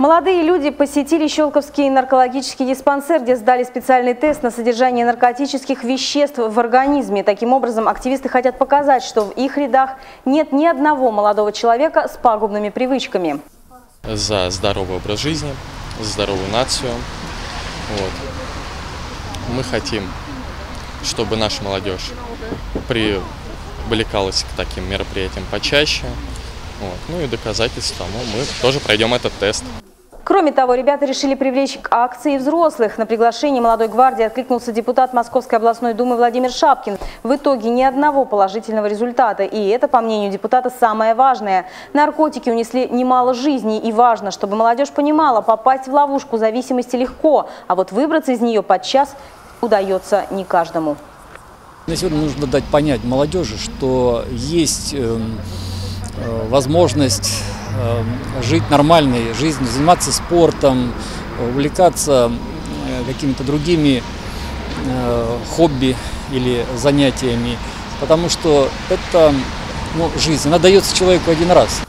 Молодые люди посетили Щелковский наркологический диспансер, где сдали специальный тест на содержание наркотических веществ в организме. Таким образом, активисты хотят показать, что в их рядах нет ни одного молодого человека с пагубными привычками. За здоровый образ жизни, за здоровую нацию. Вот. Мы хотим, чтобы наша молодежь привлекалась к таким мероприятиям почаще. Вот. Ну и доказательств тому мы тоже пройдем этот тест. Кроме того, ребята решили привлечь к акции взрослых. На приглашение молодой гвардии откликнулся депутат Московской областной думы Владимир Шапкин. В итоге ни одного положительного результата. И это, по мнению депутата, самое важное. Наркотики унесли немало жизней. И важно, чтобы молодежь понимала, попасть в ловушку зависимости легко. А вот выбраться из нее подчас удается не каждому. На сегодня нужно дать понять молодежи, что есть эм, э, возможность жить нормальной жизнью, заниматься спортом, увлекаться э, какими-то другими э, хобби или занятиями, потому что это ну, жизнь, она дается человеку один раз.